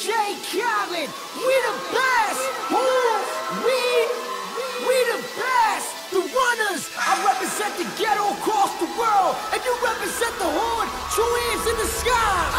DJ Khaled. We the best. Who? We? We the best. The runners. I represent the ghetto across the world. And you represent the hood. Two hands in the sky.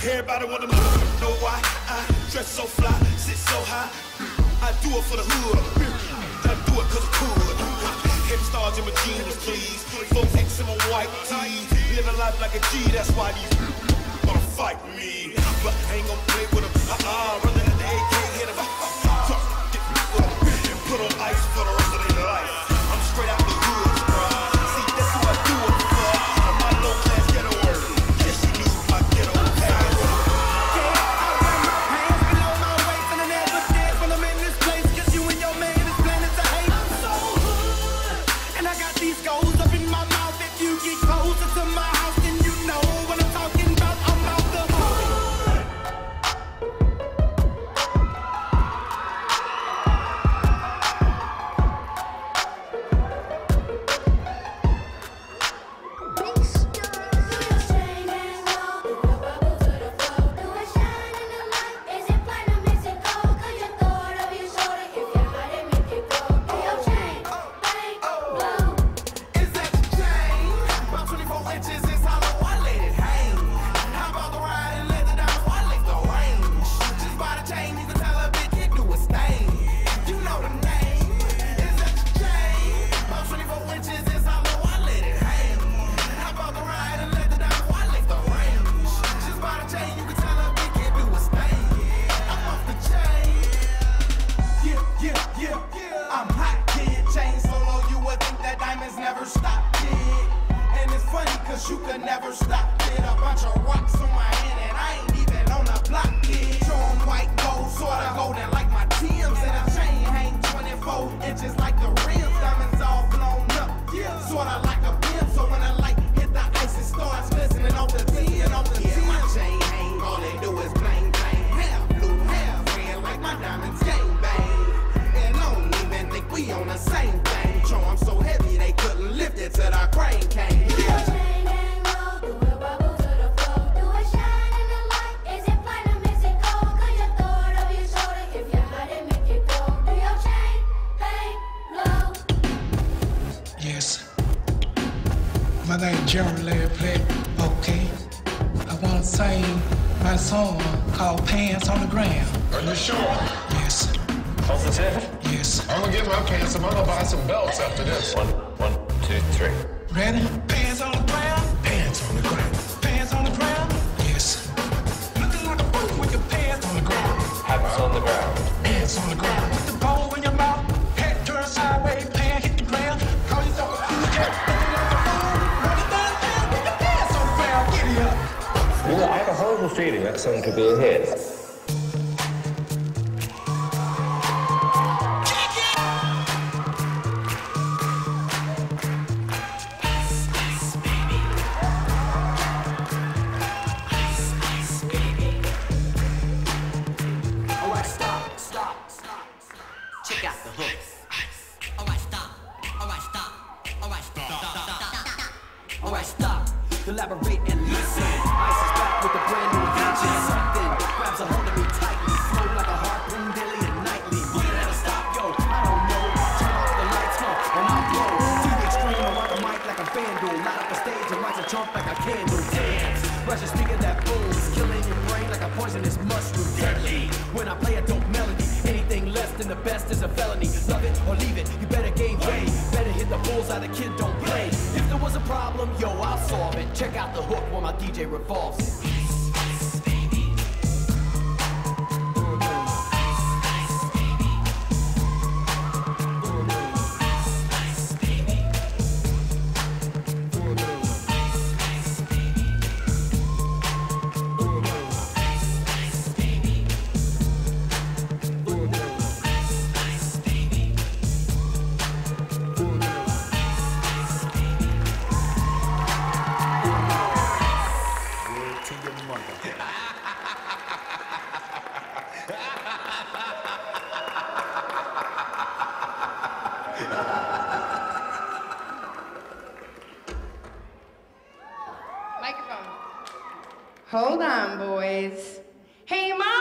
Everybody wanna know why I dress so fly, sit so high. I do it for the hood. I do it cause it's cool. Heavy stars in my jeans, please. Four X in my white tee. Living life like a G, that's why these wanna fight me. But I ain't gonna play with them. Uh-uh, rather than the AK hit them. Tough, get with 'em, and put on ice for the rest of you could never stop, kid. A bunch of rocks on my My name General Larry Platt. Okay. I want to sing my song called Pants on the Ground. Are you sure? Yes. Positive? Yes. I'm gonna get my pants and I'm gonna buy some belts after this. One, one, two, three. Ready? Pants on the ground. Pants on the ground. Pants on the ground. Yes. Looking like a fool with your pants on the ground. Hats on the ground. Pants on the ground. Horrible feeling that song could be a hit. Check out the hook. Up the stage and light a chump like a candle. Dance. Rush a speaker that booms. Killing your brain like a poisonous mushroom. Deadly. When I play a dope melody, anything less than the best is a felony. Love it or leave it, you better gain weight. Better hit the bullseye, the kid don't play. If there was a problem, yo, I'll solve it. Check out the hook while my DJ revolves it. Microphone. Hold on, boys. Hey, Mom!